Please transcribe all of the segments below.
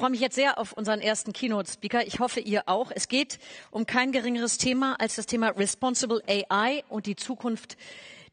freue mich jetzt sehr auf unseren ersten Keynote-Speaker. Ich hoffe, ihr auch. Es geht um kein geringeres Thema als das Thema Responsible AI und die Zukunft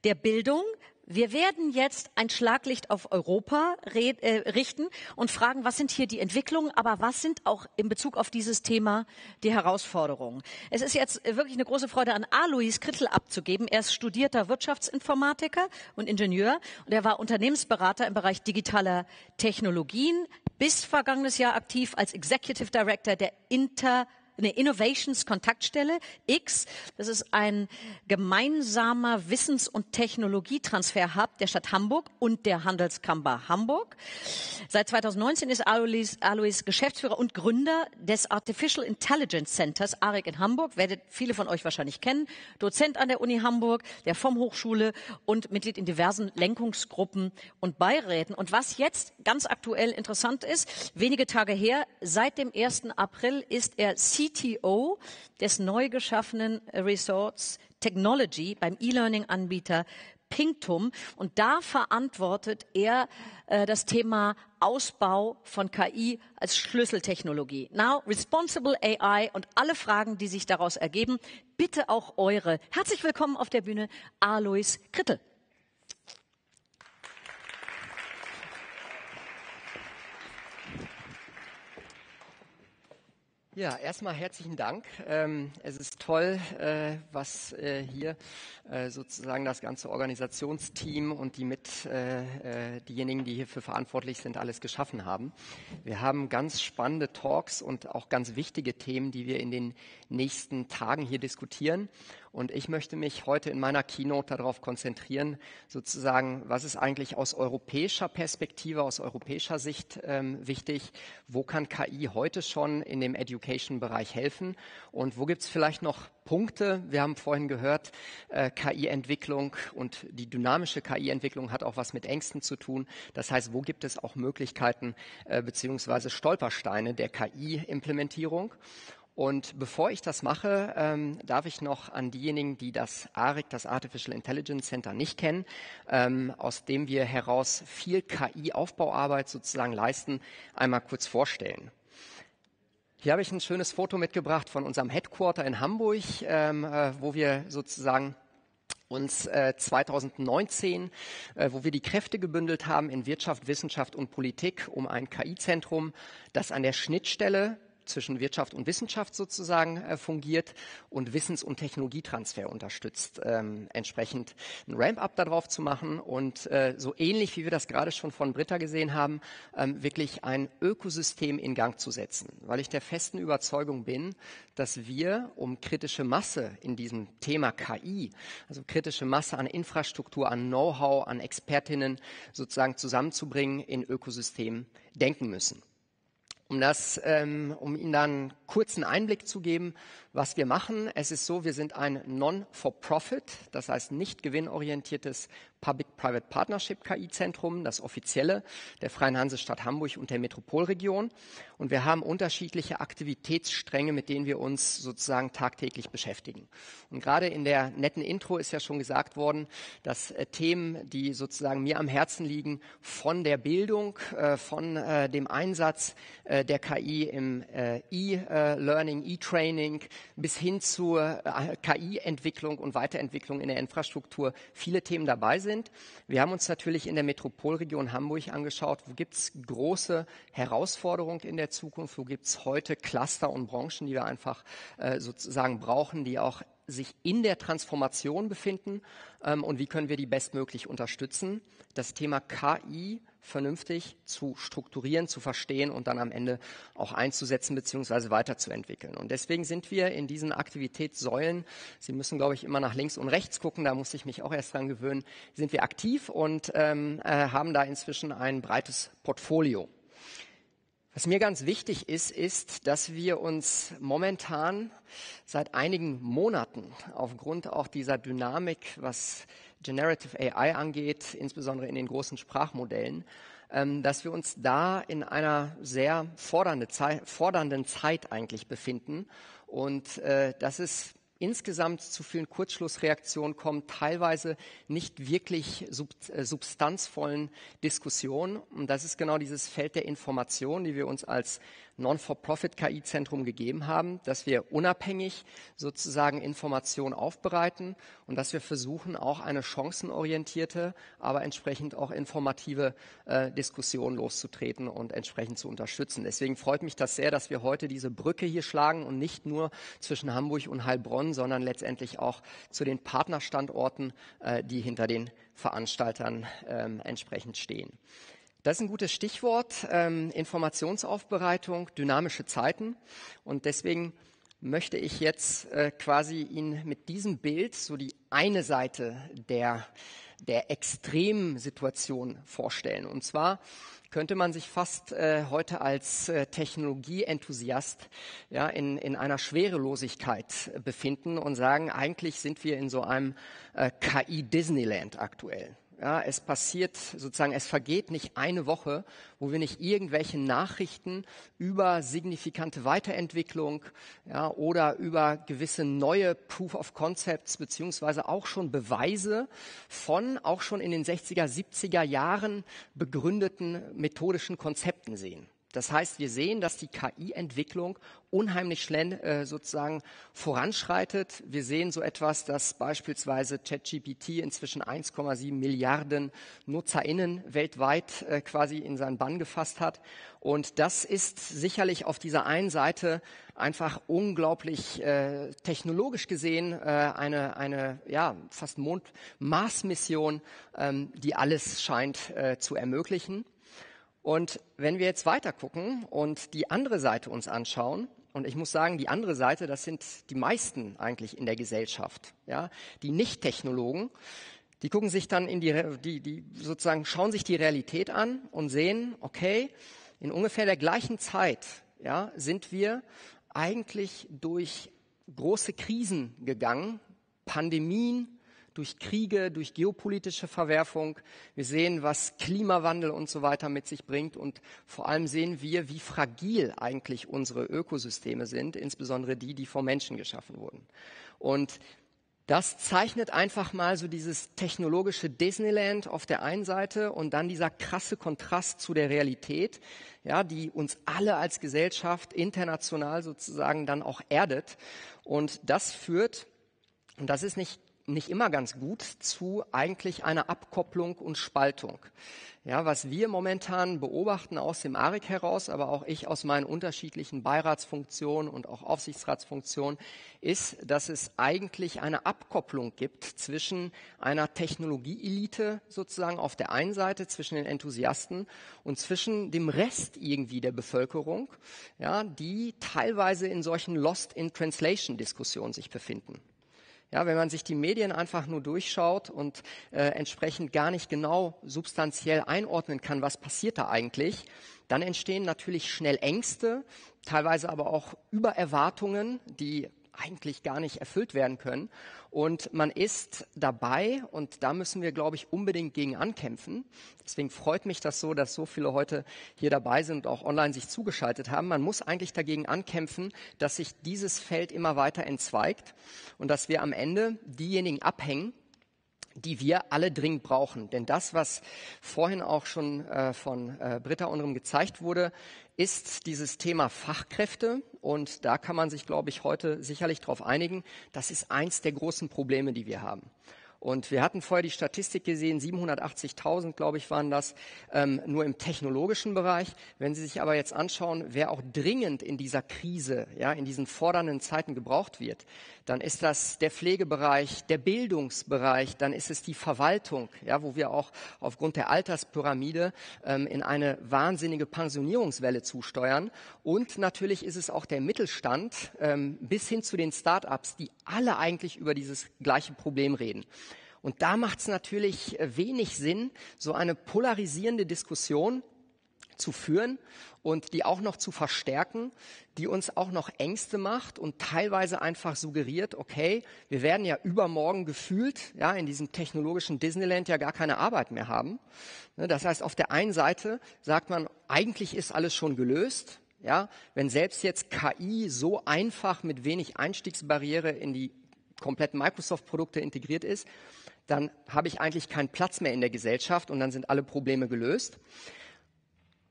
der Bildung. Wir werden jetzt ein Schlaglicht auf Europa äh, richten und fragen, was sind hier die Entwicklungen, aber was sind auch in Bezug auf dieses Thema die Herausforderungen. Es ist jetzt wirklich eine große Freude, an Alois Krittel abzugeben. Er ist studierter Wirtschaftsinformatiker und Ingenieur und er war Unternehmensberater im Bereich digitaler Technologien, bis vergangenes Jahr aktiv als Executive Director der Inter eine Innovations Kontaktstelle X. Das ist ein gemeinsamer Wissens- und Technologietransfer-Hub der Stadt Hamburg und der Handelskammer Hamburg. Seit 2019 ist Alois, Alois Geschäftsführer und Gründer des Artificial Intelligence Centers ARIC in Hamburg. Werdet viele von euch wahrscheinlich kennen. Dozent an der Uni Hamburg, der FOM Hochschule und Mitglied in diversen Lenkungsgruppen und Beiräten. Und was jetzt ganz aktuell interessant ist, wenige Tage her, seit dem 1. April ist er CEO CTO des neu geschaffenen Resorts Technology beim E-Learning-Anbieter Pinktum. Und da verantwortet er äh, das Thema Ausbau von KI als Schlüsseltechnologie. Now, Responsible AI und alle Fragen, die sich daraus ergeben, bitte auch eure. Herzlich willkommen auf der Bühne, Alois Krittel. Ja, erstmal herzlichen Dank. Ähm, es ist toll, äh, was äh, hier äh, sozusagen das ganze Organisationsteam und die mit diejenigen, die hierfür verantwortlich sind, alles geschaffen haben. Wir haben ganz spannende Talks und auch ganz wichtige Themen, die wir in den nächsten Tagen hier diskutieren. Und ich möchte mich heute in meiner Keynote darauf konzentrieren, sozusagen, was ist eigentlich aus europäischer Perspektive, aus europäischer Sicht ähm, wichtig? Wo kann KI heute schon in dem Education-Bereich helfen? Und wo gibt es vielleicht noch Punkte? Wir haben vorhin gehört, äh, KI-Entwicklung und die dynamische KI-Entwicklung hat auch was mit Ängsten zu tun. Das heißt, wo gibt es auch Möglichkeiten äh, beziehungsweise Stolpersteine der KI-Implementierung? Und bevor ich das mache, ähm, darf ich noch an diejenigen, die das ARIC, das Artificial Intelligence Center, nicht kennen, ähm, aus dem wir heraus viel KI-Aufbauarbeit sozusagen leisten, einmal kurz vorstellen. Hier habe ich ein schönes Foto mitgebracht von unserem Headquarter in Hamburg, ähm, äh, wo wir sozusagen uns äh, 2019, äh, wo wir die Kräfte gebündelt haben in Wirtschaft, Wissenschaft und Politik, um ein KI-Zentrum, das an der Schnittstelle zwischen Wirtschaft und Wissenschaft sozusagen äh, fungiert und Wissens- und Technologietransfer unterstützt, ähm, entsprechend ein Ramp-up darauf zu machen und äh, so ähnlich wie wir das gerade schon von Britta gesehen haben, ähm, wirklich ein Ökosystem in Gang zu setzen, weil ich der festen Überzeugung bin, dass wir, um kritische Masse in diesem Thema KI, also kritische Masse an Infrastruktur, an Know-how, an Expertinnen sozusagen zusammenzubringen, in Ökosystemen denken müssen. Um das, ähm, um Ihnen dann kurzen Einblick zu geben, was wir machen. Es ist so, wir sind ein Non-for-Profit, das heißt nicht gewinnorientiertes Public-Private Partnership KI-Zentrum, das offizielle der Freien Hansestadt Hamburg und der Metropolregion. Und wir haben unterschiedliche Aktivitätsstränge, mit denen wir uns sozusagen tagtäglich beschäftigen. Und gerade in der netten Intro ist ja schon gesagt worden, dass äh, Themen, die sozusagen mir am Herzen liegen, von der Bildung, äh, von äh, dem Einsatz der KI im E-Learning, E-Training bis hin zur äh, KI-Entwicklung und Weiterentwicklung in der Infrastruktur viele Themen dabei sind. Wir haben uns natürlich in der Metropolregion Hamburg angeschaut, wo gibt es große Herausforderungen in der Zukunft, wo gibt es heute Cluster und Branchen, die wir einfach äh, sozusagen brauchen, die auch sich in der Transformation befinden ähm, und wie können wir die bestmöglich unterstützen. Das Thema KI vernünftig zu strukturieren, zu verstehen und dann am Ende auch einzusetzen bzw. weiterzuentwickeln. Und deswegen sind wir in diesen Aktivitätssäulen, Sie müssen, glaube ich, immer nach links und rechts gucken, da muss ich mich auch erst dran gewöhnen, sind wir aktiv und ähm, äh, haben da inzwischen ein breites Portfolio. Was mir ganz wichtig ist, ist, dass wir uns momentan seit einigen Monaten aufgrund auch dieser Dynamik, was Generative AI angeht, insbesondere in den großen Sprachmodellen, ähm, dass wir uns da in einer sehr fordernden Zeit eigentlich befinden. Und äh, das ist insgesamt zu vielen Kurzschlussreaktionen kommt, teilweise nicht wirklich sub, äh, substanzvollen Diskussionen. Und das ist genau dieses Feld der Information, die wir uns als Non-for-Profit-KI-Zentrum gegeben haben, dass wir unabhängig sozusagen Informationen aufbereiten und dass wir versuchen, auch eine chancenorientierte, aber entsprechend auch informative äh, Diskussion loszutreten und entsprechend zu unterstützen. Deswegen freut mich das sehr, dass wir heute diese Brücke hier schlagen und nicht nur zwischen Hamburg und Heilbronn, sondern letztendlich auch zu den Partnerstandorten, äh, die hinter den Veranstaltern äh, entsprechend stehen. Das ist ein gutes Stichwort, ähm, Informationsaufbereitung, dynamische Zeiten. Und deswegen möchte ich jetzt äh, quasi Ihnen mit diesem Bild so die eine Seite der, der extremen Situation vorstellen. Und zwar könnte man sich fast äh, heute als äh, Technologieenthusiast ja, in, in einer Schwerelosigkeit befinden und sagen, eigentlich sind wir in so einem äh, KI-Disneyland aktuell. Ja, es passiert sozusagen, es vergeht nicht eine Woche, wo wir nicht irgendwelche Nachrichten über signifikante Weiterentwicklung ja, oder über gewisse neue Proof of Concepts beziehungsweise auch schon Beweise von auch schon in den 60er, 70er Jahren begründeten methodischen Konzepten sehen. Das heißt, wir sehen, dass die KI-Entwicklung unheimlich schnell äh, sozusagen voranschreitet. Wir sehen so etwas, dass beispielsweise ChatGPT inzwischen 1,7 Milliarden NutzerInnen weltweit äh, quasi in seinen Bann gefasst hat. Und das ist sicherlich auf dieser einen Seite einfach unglaublich äh, technologisch gesehen äh, eine, eine ja, fast Mond-Mars-Mission, ähm, die alles scheint äh, zu ermöglichen. Und wenn wir jetzt weiter gucken und die andere Seite uns anschauen, und ich muss sagen, die andere Seite, das sind die meisten eigentlich in der Gesellschaft, ja, die Nicht-Technologen, die gucken sich dann in die, die, die sozusagen schauen sich die Realität an und sehen, okay, in ungefähr der gleichen Zeit, ja, sind wir eigentlich durch große Krisen gegangen, Pandemien, durch Kriege, durch geopolitische Verwerfung. Wir sehen, was Klimawandel und so weiter mit sich bringt. Und vor allem sehen wir, wie fragil eigentlich unsere Ökosysteme sind, insbesondere die, die vom Menschen geschaffen wurden. Und das zeichnet einfach mal so dieses technologische Disneyland auf der einen Seite und dann dieser krasse Kontrast zu der Realität, ja, die uns alle als Gesellschaft international sozusagen dann auch erdet. Und das führt, und das ist nicht nicht immer ganz gut zu eigentlich einer Abkopplung und Spaltung. Ja, was wir momentan beobachten aus dem ARIC heraus, aber auch ich aus meinen unterschiedlichen Beiratsfunktionen und auch Aufsichtsratsfunktionen, ist, dass es eigentlich eine Abkopplung gibt zwischen einer Technologieelite sozusagen auf der einen Seite, zwischen den Enthusiasten und zwischen dem Rest irgendwie der Bevölkerung, ja, die teilweise in solchen Lost in Translation Diskussionen sich befinden. Ja, wenn man sich die Medien einfach nur durchschaut und äh, entsprechend gar nicht genau substanziell einordnen kann, was passiert da eigentlich, dann entstehen natürlich schnell Ängste, teilweise aber auch Übererwartungen, die eigentlich gar nicht erfüllt werden können. Und man ist dabei, und da müssen wir, glaube ich, unbedingt gegen ankämpfen. Deswegen freut mich das so, dass so viele heute hier dabei sind und auch online sich zugeschaltet haben. Man muss eigentlich dagegen ankämpfen, dass sich dieses Feld immer weiter entzweigt und dass wir am Ende diejenigen abhängen, die wir alle dringend brauchen. Denn das, was vorhin auch schon äh, von äh, Britta unserem gezeigt wurde, ist dieses Thema Fachkräfte. Und da kann man sich, glaube ich, heute sicherlich darauf einigen. Das ist eins der großen Probleme, die wir haben. Und wir hatten vorher die Statistik gesehen, 780.000, glaube ich, waren das ähm, nur im technologischen Bereich. Wenn Sie sich aber jetzt anschauen, wer auch dringend in dieser Krise, ja, in diesen fordernden Zeiten gebraucht wird, dann ist das der Pflegebereich, der Bildungsbereich, dann ist es die Verwaltung, ja, wo wir auch aufgrund der Alterspyramide ähm, in eine wahnsinnige Pensionierungswelle zusteuern. Und natürlich ist es auch der Mittelstand ähm, bis hin zu den Start-ups, die alle eigentlich über dieses gleiche Problem reden. Und da macht es natürlich äh, wenig Sinn, so eine polarisierende Diskussion zu führen und die auch noch zu verstärken, die uns auch noch Ängste macht und teilweise einfach suggeriert, okay, wir werden ja übermorgen gefühlt, ja, in diesem technologischen Disneyland ja gar keine Arbeit mehr haben. Ne, das heißt, auf der einen Seite sagt man, eigentlich ist alles schon gelöst, ja, wenn selbst jetzt KI so einfach mit wenig Einstiegsbarriere in die kompletten Microsoft-Produkte integriert ist, dann habe ich eigentlich keinen Platz mehr in der Gesellschaft und dann sind alle Probleme gelöst.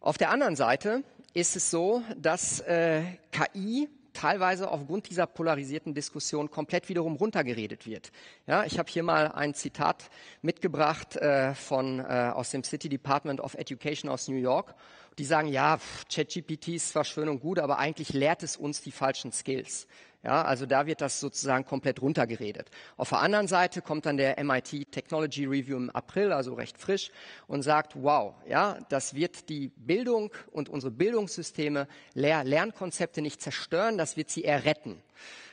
Auf der anderen Seite ist es so, dass äh, KI teilweise aufgrund dieser polarisierten Diskussion komplett wiederum runtergeredet wird. Ja, ich habe hier mal ein Zitat mitgebracht äh, von, äh, aus dem City Department of Education aus New York. Die sagen, ja, ChatGPT ist zwar schön und gut, aber eigentlich lehrt es uns die falschen Skills. Ja, also da wird das sozusagen komplett runtergeredet. Auf der anderen Seite kommt dann der MIT Technology Review im April, also recht frisch, und sagt, wow, ja, das wird die Bildung und unsere Bildungssysteme, Lehr Lernkonzepte nicht zerstören, das wird sie eher retten.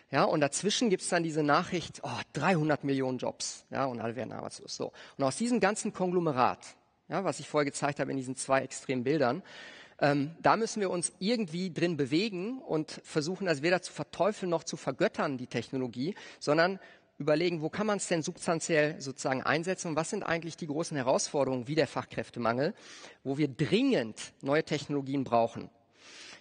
Ja, und dazwischen gibt es dann diese Nachricht, oh, 300 Millionen Jobs, ja, und alle werden arbeitslos. So. Und aus diesem ganzen Konglomerat, ja, was ich vorher gezeigt habe in diesen zwei extremen Bildern, ähm, da müssen wir uns irgendwie drin bewegen und versuchen, das weder zu verteufeln noch zu vergöttern, die Technologie, sondern überlegen, wo kann man es denn substanziell sozusagen einsetzen und was sind eigentlich die großen Herausforderungen wie der Fachkräftemangel, wo wir dringend neue Technologien brauchen.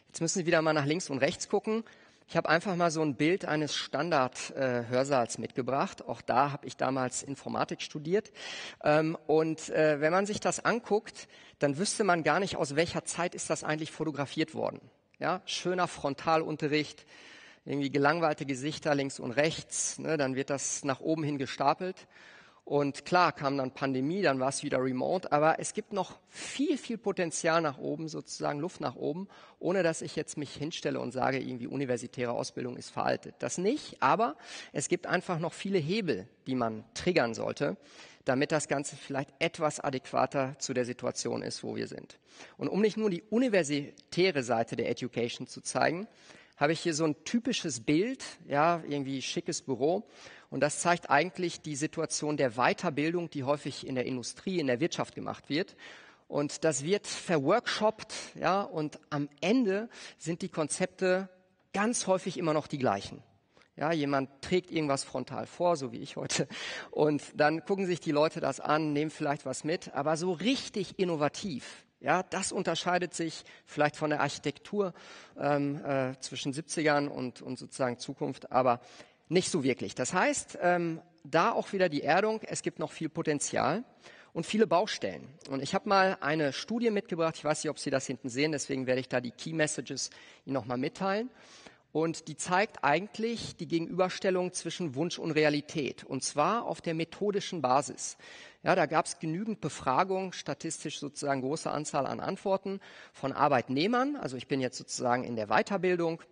Jetzt müssen Sie wieder mal nach links und rechts gucken. Ich habe einfach mal so ein Bild eines Standard-Hörsaals äh, mitgebracht. Auch da habe ich damals Informatik studiert. Ähm, und äh, wenn man sich das anguckt, dann wüsste man gar nicht, aus welcher Zeit ist das eigentlich fotografiert worden. Ja, schöner Frontalunterricht, irgendwie gelangweilte Gesichter links und rechts. Ne, dann wird das nach oben hin gestapelt. Und klar kam dann Pandemie, dann war es wieder remote, aber es gibt noch viel, viel Potenzial nach oben, sozusagen Luft nach oben, ohne dass ich jetzt mich hinstelle und sage, irgendwie universitäre Ausbildung ist veraltet. Das nicht, aber es gibt einfach noch viele Hebel, die man triggern sollte, damit das Ganze vielleicht etwas adäquater zu der Situation ist, wo wir sind. Und um nicht nur die universitäre Seite der Education zu zeigen, habe ich hier so ein typisches Bild, ja, irgendwie schickes Büro. Und das zeigt eigentlich die Situation der Weiterbildung, die häufig in der Industrie, in der Wirtschaft gemacht wird. Und das wird verworkshoppt, ja, und am Ende sind die Konzepte ganz häufig immer noch die gleichen. Ja, jemand trägt irgendwas frontal vor, so wie ich heute, und dann gucken sich die Leute das an, nehmen vielleicht was mit, aber so richtig innovativ, ja, das unterscheidet sich vielleicht von der Architektur ähm, äh, zwischen 70ern und, und sozusagen Zukunft, aber nicht so wirklich. Das heißt, ähm, da auch wieder die Erdung, es gibt noch viel Potenzial und viele Baustellen. Und ich habe mal eine Studie mitgebracht, ich weiß nicht, ob Sie das hinten sehen, deswegen werde ich da die Key Messages Ihnen nochmal mitteilen. Und die zeigt eigentlich die Gegenüberstellung zwischen Wunsch und Realität, und zwar auf der methodischen Basis. Ja, da gab es genügend Befragungen, statistisch sozusagen große Anzahl an Antworten von Arbeitnehmern. Also ich bin jetzt sozusagen in der Weiterbildung.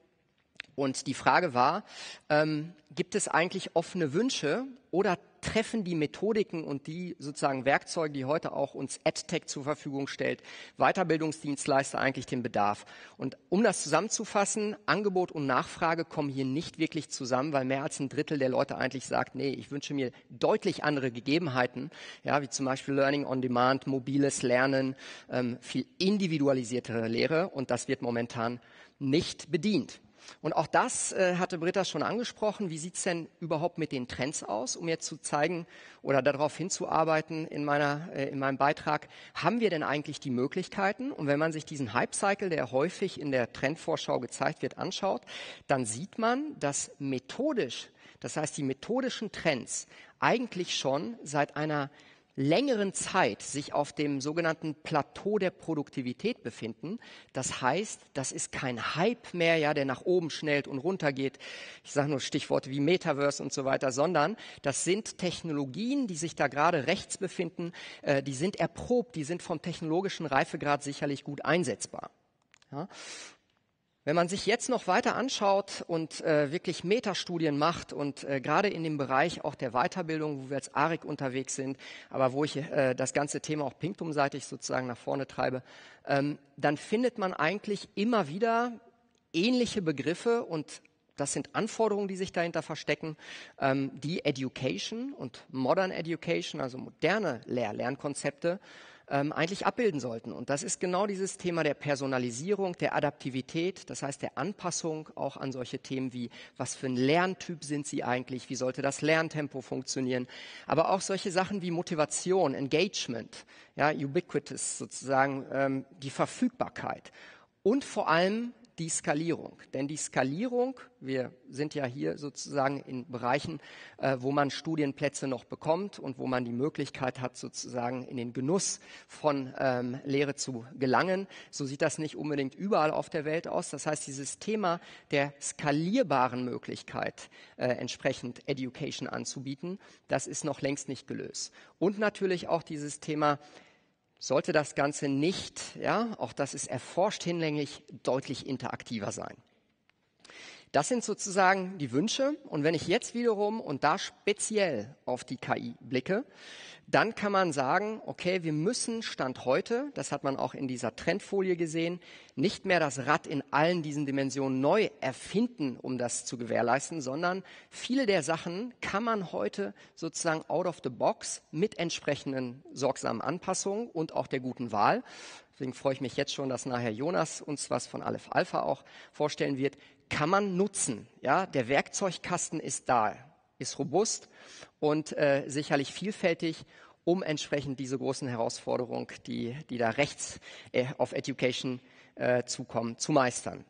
Und die Frage war, ähm, gibt es eigentlich offene Wünsche oder treffen die Methodiken und die sozusagen Werkzeuge, die heute auch uns EdTech zur Verfügung stellt, Weiterbildungsdienstleister eigentlich den Bedarf. Und um das zusammenzufassen, Angebot und Nachfrage kommen hier nicht wirklich zusammen, weil mehr als ein Drittel der Leute eigentlich sagt, nee, ich wünsche mir deutlich andere Gegebenheiten, ja, wie zum Beispiel Learning on Demand, mobiles Lernen, ähm, viel individualisiertere Lehre und das wird momentan nicht bedient. Und auch das äh, hatte Britta schon angesprochen. Wie sieht es denn überhaupt mit den Trends aus, um jetzt zu zeigen oder darauf hinzuarbeiten in, meiner, äh, in meinem Beitrag? Haben wir denn eigentlich die Möglichkeiten? Und wenn man sich diesen Hype-Cycle, der häufig in der Trendvorschau gezeigt wird, anschaut, dann sieht man, dass methodisch, das heißt die methodischen Trends, eigentlich schon seit einer längeren Zeit sich auf dem sogenannten Plateau der Produktivität befinden. Das heißt, das ist kein Hype mehr, ja, der nach oben schnellt und runter geht. Ich sage nur Stichworte wie Metaverse und so weiter, sondern das sind Technologien, die sich da gerade rechts befinden, äh, die sind erprobt, die sind vom technologischen Reifegrad sicherlich gut einsetzbar. Ja. Wenn man sich jetzt noch weiter anschaut und äh, wirklich Metastudien macht und äh, gerade in dem Bereich auch der Weiterbildung, wo wir als ARIC unterwegs sind, aber wo ich äh, das ganze Thema auch Pinktum-seitig sozusagen nach vorne treibe, ähm, dann findet man eigentlich immer wieder ähnliche Begriffe und das sind Anforderungen, die sich dahinter verstecken, ähm, die Education und Modern Education, also moderne Lehr Lernkonzepte, ähm, eigentlich abbilden sollten. Und das ist genau dieses Thema der Personalisierung, der Adaptivität, das heißt der Anpassung auch an solche Themen wie, was für ein Lerntyp sind Sie eigentlich, wie sollte das Lerntempo funktionieren, aber auch solche Sachen wie Motivation, Engagement, ja, ubiquitous sozusagen, ähm, die Verfügbarkeit und vor allem die Skalierung. Denn die Skalierung, wir sind ja hier sozusagen in Bereichen, äh, wo man Studienplätze noch bekommt und wo man die Möglichkeit hat, sozusagen in den Genuss von ähm, Lehre zu gelangen. So sieht das nicht unbedingt überall auf der Welt aus. Das heißt, dieses Thema der skalierbaren Möglichkeit, äh, entsprechend Education anzubieten, das ist noch längst nicht gelöst. Und natürlich auch dieses Thema sollte das Ganze nicht, ja, auch das ist erforscht hinlänglich, deutlich interaktiver sein. Das sind sozusagen die Wünsche. Und wenn ich jetzt wiederum und da speziell auf die KI blicke, dann kann man sagen, okay, wir müssen Stand heute, das hat man auch in dieser Trendfolie gesehen, nicht mehr das Rad in allen diesen Dimensionen neu erfinden, um das zu gewährleisten, sondern viele der Sachen kann man heute sozusagen out of the box mit entsprechenden sorgsamen Anpassungen und auch der guten Wahl. Deswegen freue ich mich jetzt schon, dass nachher Jonas uns was von Aleph Alpha auch vorstellen wird. Kann man nutzen. Ja, der Werkzeugkasten ist da ist robust und äh, sicherlich vielfältig, um entsprechend diese großen Herausforderungen, die, die da rechts äh, auf Education äh, zukommen, zu meistern.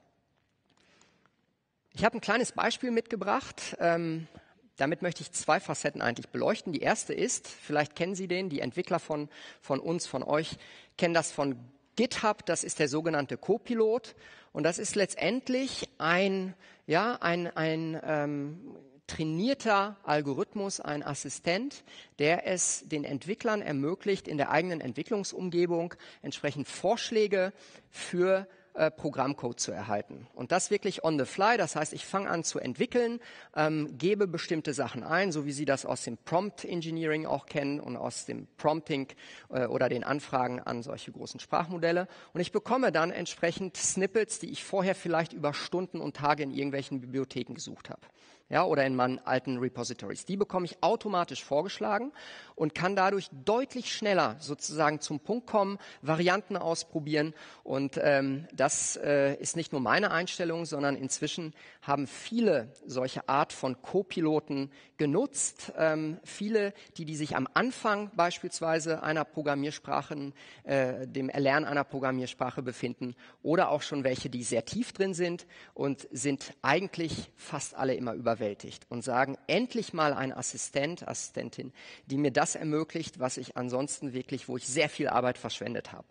Ich habe ein kleines Beispiel mitgebracht. Ähm, damit möchte ich zwei Facetten eigentlich beleuchten. Die erste ist, vielleicht kennen Sie den, die Entwickler von, von uns, von euch, kennen das von GitHub, das ist der sogenannte Copilot. Und das ist letztendlich ein, ja, ein, ein ähm, trainierter Algorithmus, ein Assistent, der es den Entwicklern ermöglicht, in der eigenen Entwicklungsumgebung entsprechend Vorschläge für äh, Programmcode zu erhalten. Und das wirklich on the fly. Das heißt, ich fange an zu entwickeln, ähm, gebe bestimmte Sachen ein, so wie Sie das aus dem Prompt Engineering auch kennen und aus dem Prompting äh, oder den Anfragen an solche großen Sprachmodelle. Und ich bekomme dann entsprechend Snippets, die ich vorher vielleicht über Stunden und Tage in irgendwelchen Bibliotheken gesucht habe ja, oder in meinen alten Repositories. Die bekomme ich automatisch vorgeschlagen und kann dadurch deutlich schneller sozusagen zum Punkt kommen, Varianten ausprobieren. Und ähm, das äh, ist nicht nur meine Einstellung, sondern inzwischen haben viele solche Art von Co-Piloten genutzt. Ähm, viele, die, die sich am Anfang beispielsweise einer Programmiersprache, äh, dem Erlernen einer Programmiersprache befinden oder auch schon welche, die sehr tief drin sind und sind eigentlich fast alle immer überwältigt überwältigt und sagen, endlich mal ein Assistent, Assistentin, die mir das ermöglicht, was ich ansonsten wirklich, wo ich sehr viel Arbeit verschwendet habe.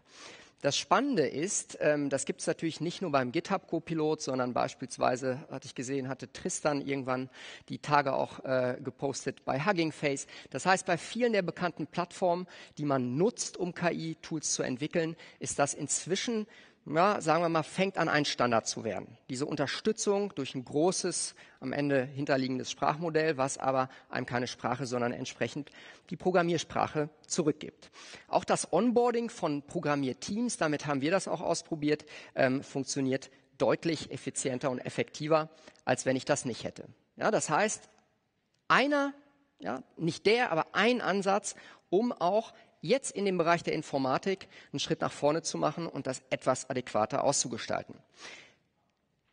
Das Spannende ist, ähm, das gibt es natürlich nicht nur beim GitHub Copilot, sondern beispielsweise, hatte ich gesehen, hatte Tristan irgendwann die Tage auch äh, gepostet bei Hugging Face. Das heißt, bei vielen der bekannten Plattformen, die man nutzt, um KI-Tools zu entwickeln, ist das inzwischen ja, sagen wir mal, fängt an, ein Standard zu werden. Diese Unterstützung durch ein großes, am Ende hinterliegendes Sprachmodell, was aber einem keine Sprache, sondern entsprechend die Programmiersprache zurückgibt. Auch das Onboarding von Programmierteams, damit haben wir das auch ausprobiert, ähm, funktioniert deutlich effizienter und effektiver, als wenn ich das nicht hätte. Ja, das heißt, einer, ja, nicht der, aber ein Ansatz, um auch jetzt in dem Bereich der Informatik einen Schritt nach vorne zu machen und das etwas adäquater auszugestalten.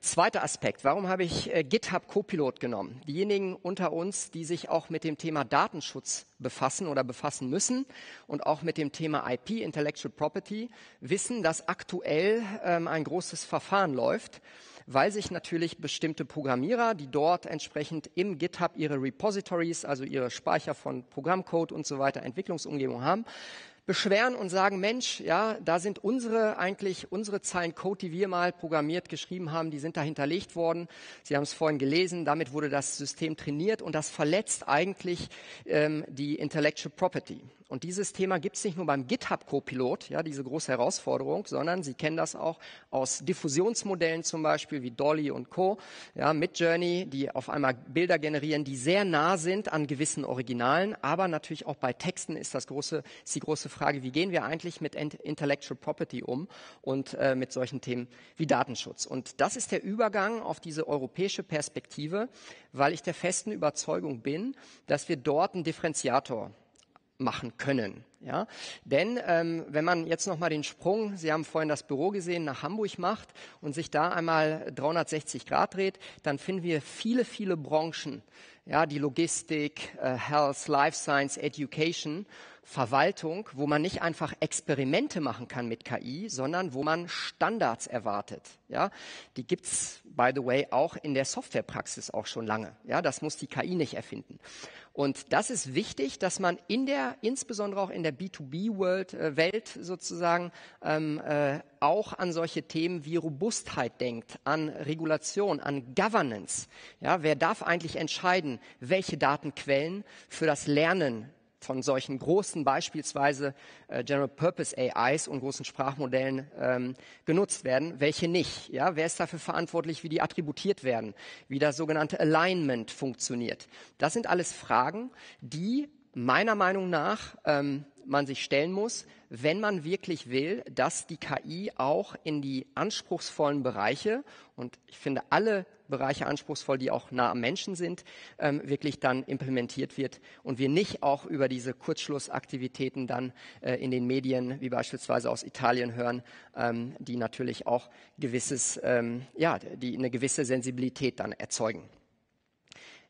Zweiter Aspekt. Warum habe ich äh, GitHub Copilot genommen? Diejenigen unter uns, die sich auch mit dem Thema Datenschutz befassen oder befassen müssen und auch mit dem Thema IP, Intellectual Property, wissen, dass aktuell ähm, ein großes Verfahren läuft, weil sich natürlich bestimmte Programmierer, die dort entsprechend im GitHub ihre Repositories, also ihre Speicher von Programmcode und so weiter, Entwicklungsumgebung haben, beschweren und sagen, Mensch, ja, da sind unsere eigentlich unsere Zeilen Code, die wir mal programmiert geschrieben haben, die sind da hinterlegt worden. Sie haben es vorhin gelesen, damit wurde das System trainiert und das verletzt eigentlich ähm, die Intellectual Property. Und dieses Thema gibt es nicht nur beim GitHub Copilot, ja, diese große Herausforderung, sondern Sie kennen das auch aus Diffusionsmodellen zum Beispiel wie Dolly und Co. Ja, mit Journey, die auf einmal Bilder generieren, die sehr nah sind an gewissen Originalen, aber natürlich auch bei Texten ist das große, ist die große Frage, wie gehen wir eigentlich mit Intellectual Property um und äh, mit solchen Themen wie Datenschutz. Und das ist der Übergang auf diese europäische Perspektive, weil ich der festen Überzeugung bin, dass wir dort einen Differenziator machen können. Ja? Denn ähm, wenn man jetzt nochmal den Sprung, Sie haben vorhin das Büro gesehen, nach Hamburg macht und sich da einmal 360 Grad dreht, dann finden wir viele, viele Branchen, ja, die Logistik, äh, Health, Life Science, Education, Verwaltung, wo man nicht einfach Experimente machen kann mit KI, sondern wo man Standards erwartet. Ja, die gibt's by the way auch in der Softwarepraxis auch schon lange. Ja, das muss die KI nicht erfinden. Und das ist wichtig, dass man in der, insbesondere auch in der B2B-Welt äh, sozusagen, ähm, äh, auch an solche Themen wie Robustheit denkt, an Regulation, an Governance. Ja, wer darf eigentlich entscheiden, welche Datenquellen für das Lernen von solchen großen, beispielsweise äh, General Purpose AIs und großen Sprachmodellen ähm, genutzt werden, welche nicht. Ja? Wer ist dafür verantwortlich, wie die attributiert werden, wie das sogenannte Alignment funktioniert? Das sind alles Fragen, die meiner Meinung nach ähm, man sich stellen muss, wenn man wirklich will, dass die KI auch in die anspruchsvollen Bereiche, und ich finde alle Bereiche anspruchsvoll, die auch nah am Menschen sind, ähm, wirklich dann implementiert wird und wir nicht auch über diese Kurzschlussaktivitäten dann äh, in den Medien, wie beispielsweise aus Italien hören, ähm, die natürlich auch gewisses, ähm, ja, die eine gewisse Sensibilität dann erzeugen.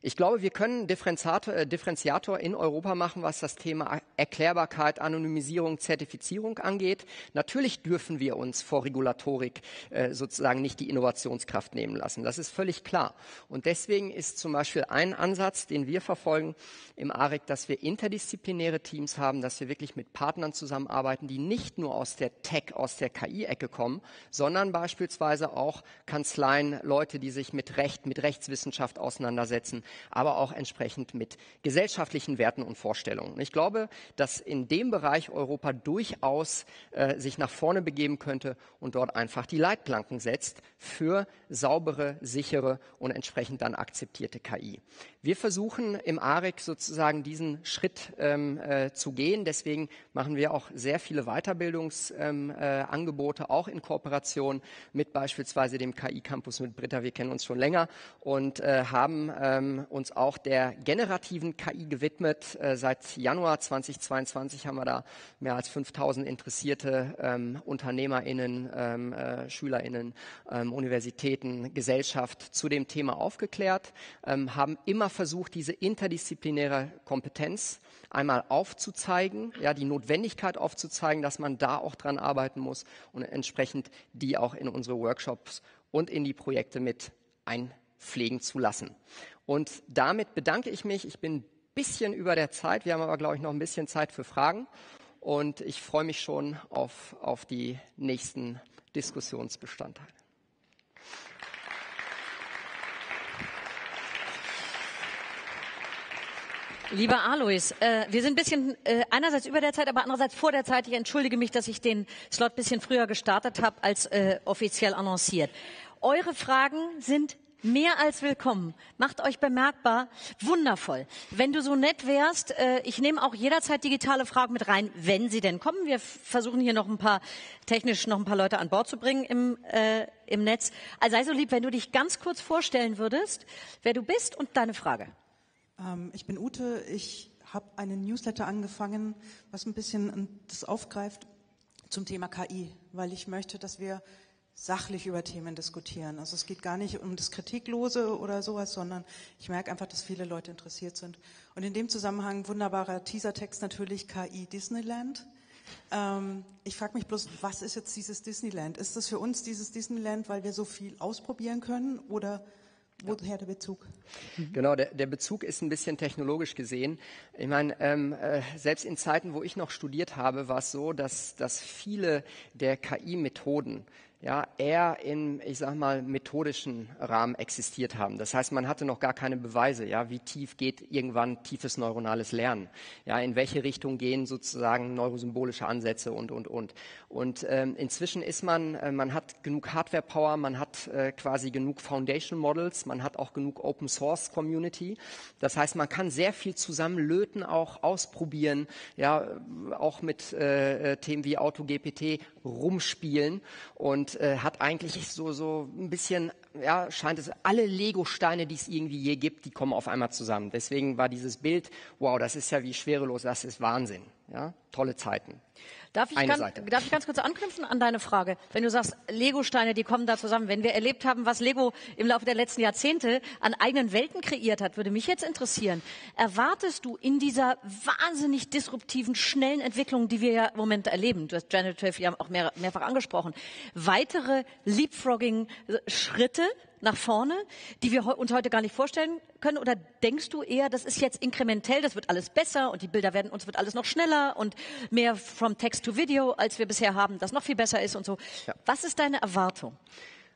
Ich glaube, wir können Differenziator, äh, in Europa machen, was das Thema Erklärbarkeit, Anonymisierung, Zertifizierung angeht. Natürlich dürfen wir uns vor Regulatorik äh, sozusagen nicht die Innovationskraft nehmen lassen. Das ist völlig klar. Und deswegen ist zum Beispiel ein Ansatz, den wir verfolgen im ARIC, dass wir interdisziplinäre Teams haben, dass wir wirklich mit Partnern zusammenarbeiten, die nicht nur aus der Tech, aus der KI-Ecke kommen, sondern beispielsweise auch Kanzleien, Leute, die sich mit Recht, mit Rechtswissenschaft auseinandersetzen, aber auch entsprechend mit gesellschaftlichen Werten und Vorstellungen. Ich glaube, dass in dem Bereich Europa durchaus äh, sich nach vorne begeben könnte und dort einfach die Leitplanken setzt für saubere, sichere und entsprechend dann akzeptierte KI. Wir versuchen im AREC sozusagen diesen Schritt ähm, äh, zu gehen. Deswegen machen wir auch sehr viele Weiterbildungsangebote, ähm, äh, auch in Kooperation mit beispielsweise dem KI-Campus mit Britta. Wir kennen uns schon länger und äh, haben ähm, uns auch der generativen KI gewidmet. Äh, seit Januar 2022 haben wir da mehr als 5000 interessierte ähm, UnternehmerInnen, ähm, äh, SchülerInnen, ähm, Universitäten, Gesellschaft zu dem Thema aufgeklärt, ähm, haben immer versucht, diese interdisziplinäre Kompetenz einmal aufzuzeigen, ja, die Notwendigkeit aufzuzeigen, dass man da auch dran arbeiten muss und entsprechend die auch in unsere Workshops und in die Projekte mit einpflegen zu lassen. Und damit bedanke ich mich. Ich bin bisschen über der Zeit. Wir haben aber, glaube ich, noch ein bisschen Zeit für Fragen. Und ich freue mich schon auf, auf die nächsten Diskussionsbestandteile. Lieber Alois, äh, wir sind ein bisschen äh, einerseits über der Zeit, aber andererseits vor der Zeit. Ich entschuldige mich, dass ich den Slot ein bisschen früher gestartet habe als äh, offiziell annonciert. Eure Fragen sind mehr als willkommen. Macht euch bemerkbar. Wundervoll. Wenn du so nett wärst, äh, ich nehme auch jederzeit digitale Fragen mit rein, wenn sie denn kommen. Wir versuchen hier noch ein paar technisch noch ein paar Leute an Bord zu bringen im, äh, im Netz. Also sei so lieb, wenn du dich ganz kurz vorstellen würdest, wer du bist und deine Frage. Ähm, ich bin Ute. Ich habe einen Newsletter angefangen, was ein bisschen das aufgreift zum Thema KI, weil ich möchte, dass wir sachlich über Themen diskutieren. Also es geht gar nicht um das Kritiklose oder sowas, sondern ich merke einfach, dass viele Leute interessiert sind. Und in dem Zusammenhang wunderbarer Teasertext natürlich KI Disneyland. Ähm, ich frage mich bloß, was ist jetzt dieses Disneyland? Ist das für uns dieses Disneyland, weil wir so viel ausprobieren können oder Woher der Bezug? Genau, der, der, Bezug ist ein bisschen technologisch gesehen. Ich meine, ähm, äh, selbst in Zeiten, wo ich noch studiert habe, war es so, dass, dass viele der KI-Methoden ja, eher im, ich sag mal, methodischen Rahmen existiert haben. Das heißt, man hatte noch gar keine Beweise, ja, wie tief geht irgendwann tiefes neuronales Lernen, ja, in welche Richtung gehen sozusagen neurosymbolische Ansätze und, und, und. Und ähm, inzwischen ist man, äh, man hat genug Hardware-Power, man hat äh, quasi genug Foundation Models, man hat auch genug Open Source Community. Das heißt, man kann sehr viel zusammen löten, auch ausprobieren, ja, auch mit äh, äh Themen wie AutoGPT rumspielen und äh, hat eigentlich so, so ein bisschen, ja, scheint es, alle Lego-Steine, die es irgendwie je gibt, die kommen auf einmal zusammen. Deswegen war dieses Bild, wow, das ist ja wie schwerelos, das ist Wahnsinn. Ja, tolle Zeiten. Darf ich, ganz, darf ich ganz kurz anknüpfen an deine Frage? Wenn du sagst, Lego-Steine, die kommen da zusammen. Wenn wir erlebt haben, was Lego im Laufe der letzten Jahrzehnte an eigenen Welten kreiert hat, würde mich jetzt interessieren. Erwartest du in dieser wahnsinnig disruptiven, schnellen Entwicklung, die wir ja im Moment erleben, du hast Generative ja auch mehr, mehrfach angesprochen, weitere Leapfrogging-Schritte nach vorne, die wir uns heute gar nicht vorstellen können? Oder denkst du eher, das ist jetzt inkrementell, das wird alles besser und die Bilder werden, uns wird alles noch schneller und mehr from Text to Video, als wir bisher haben, das noch viel besser ist und so. Ja. Was ist deine Erwartung?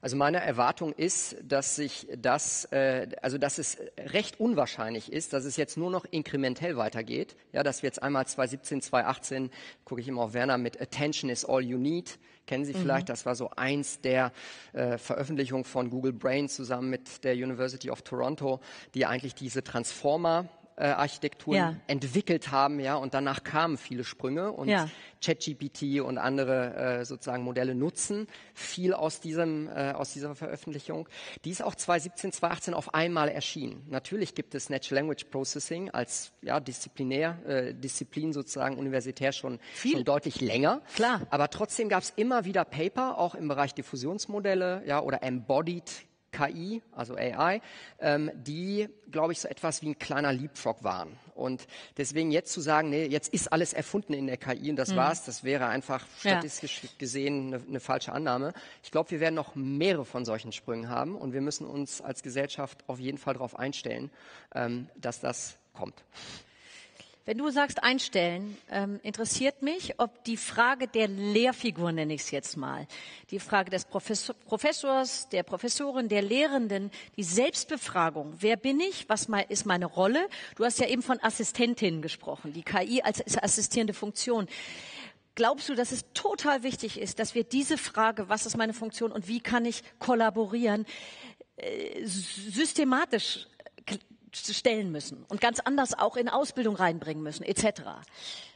Also meine Erwartung ist, dass sich das, äh, also dass es recht unwahrscheinlich ist, dass es jetzt nur noch inkrementell weitergeht. Ja, dass wir jetzt einmal 2017, 2018, gucke ich immer auf Werner mit Attention is all you need. Kennen Sie vielleicht? Das war so eins der äh, Veröffentlichungen von Google Brain zusammen mit der University of Toronto, die eigentlich diese Transformer äh, Architekturen Ja. entwickelt haben, ja, und danach kamen viele Sprünge und Ja. ChatGPT und andere äh, sozusagen Modelle nutzen viel aus diesem äh, aus dieser Veröffentlichung. Die ist auch 2017, 2018 auf einmal erschienen. Natürlich gibt es Natural Language Processing als ja disziplinär äh, Disziplin sozusagen universitär schon Viel. schon deutlich länger. Klar. Aber trotzdem gab es immer wieder Paper auch im Bereich Diffusionsmodelle, ja oder Embodied KI, also AI, ähm, die, glaube ich, so etwas wie ein kleiner Leapfrog waren. Und deswegen jetzt zu sagen, nee, jetzt ist alles erfunden in der KI und das war's, das wäre einfach Ja. statistisch gesehen eine, eine falsche Annahme. Ich glaube, wir werden noch mehrere von solchen Sprüngen haben und wir müssen uns als Gesellschaft auf jeden Fall darauf einstellen, ähm, dass das kommt. Wenn du sagst einstellen, ähm, interessiert mich, ob die Frage der Lehrfigur, nenne ich es jetzt mal, die Frage des Professor, Professors, der Professorin, der Lehrenden, die Selbstbefragung, wer bin ich, was ist meine Rolle? Du hast ja eben von Assistentin gesprochen, die KI als assistierende Funktion. Glaubst du, dass es total wichtig ist, dass wir diese Frage, was ist meine Funktion und wie kann ich kollaborieren, äh, systematisch stellen müssen und ganz anders auch in Ausbildung reinbringen müssen, etc.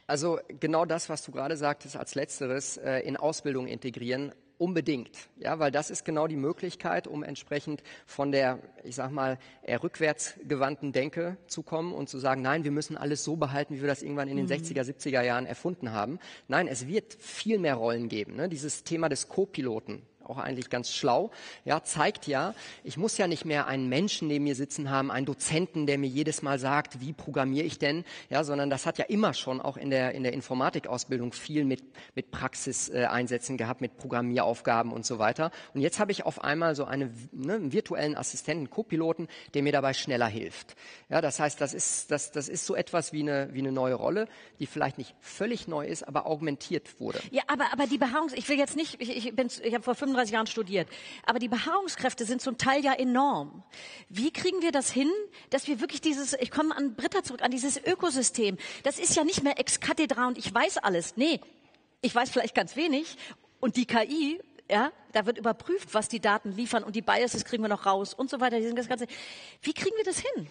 Also genau das, was du gerade sagtest als letzteres, äh, in Ausbildung integrieren, unbedingt. Ja, weil das ist genau die Möglichkeit, um entsprechend von der, ich sag mal, eher rückwärtsgewandten Denke zu kommen und zu sagen, nein, wir müssen alles so behalten, wie wir das irgendwann in den 60er, 70er Jahren erfunden haben. Nein, es wird viel mehr Rollen geben. Ne? Dieses Thema des Co-Piloten, auch eigentlich ganz schlau, ja, zeigt ja, ich muss ja nicht mehr einen Menschen neben mir sitzen haben, einen Dozenten, der mir jedes Mal sagt, wie programmiere ich denn, ja, sondern das hat ja immer schon auch in der, in der Informatikausbildung viel mit, mit Praxiseinsätzen gehabt, mit Programmieraufgaben und so weiter. Und jetzt habe ich auf einmal so eine, ne, einen virtuellen Assistenten, Co-Piloten, der mir dabei schneller hilft. Ja, das heißt, das ist, das, das ist so etwas wie eine, wie eine neue Rolle, die vielleicht nicht völlig neu ist, aber augmentiert wurde. Ja, aber, aber die Beharrungs, ich will jetzt nicht, ich, ich, ich habe vor 35 Jahren studiert, aber die Beharrungskräfte sind zum Teil ja enorm. Wie kriegen wir das hin, dass wir wirklich dieses, ich komme an Britta zurück, an dieses Ökosystem, das ist ja nicht mehr ex cathedra und ich weiß alles. Nee, ich weiß vielleicht ganz wenig und die KI, ja, da wird überprüft, was die Daten liefern und die Biases kriegen wir noch raus und so weiter. Wie kriegen wir das hin?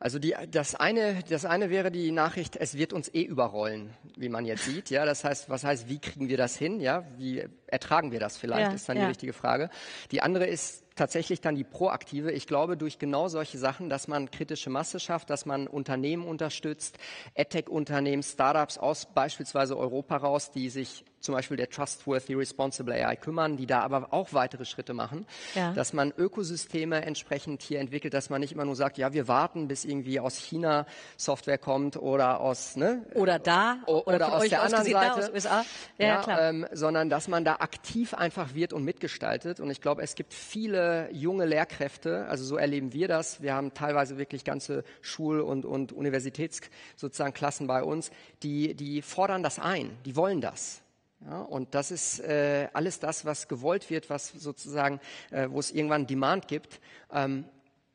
Also die, das, eine, das eine wäre die Nachricht, es wird uns eh überrollen, wie man jetzt sieht. Ja, das heißt, was heißt, wie kriegen wir das hin? Ja, wie ertragen wir das vielleicht, Ja, ist dann ja. die richtige Frage. Die andere ist tatsächlich dann die proaktive. Ich glaube, durch genau solche Sachen, dass man kritische Masse schafft, dass man Unternehmen unterstützt, EdTech-Unternehmen, Startups aus beispielsweise Europa raus, die sich zum Beispiel der Trustworthy Responsible AI kümmern, die da aber auch weitere Schritte machen, Ja. dass man Ökosysteme entsprechend hier entwickelt, dass man nicht immer nur sagt, ja, wir warten, bis irgendwie aus China Software kommt oder aus, ne, Oder da, oder, oder aus der anderen Seite. aus USA. Ja, ja, klar. Ähm, sondern dass man da aktiv einfach wird und mitgestaltet. Und ich glaube, es gibt viele junge Lehrkräfte, also so erleben wir das. Wir haben teilweise wirklich ganze Schul- und, und Universitäts sozusagen Klassen bei uns, die, die fordern das ein, die wollen das. Ja, und das ist äh, alles das, was gewollt wird, was sozusagen, äh, wo es irgendwann Demand gibt, ähm,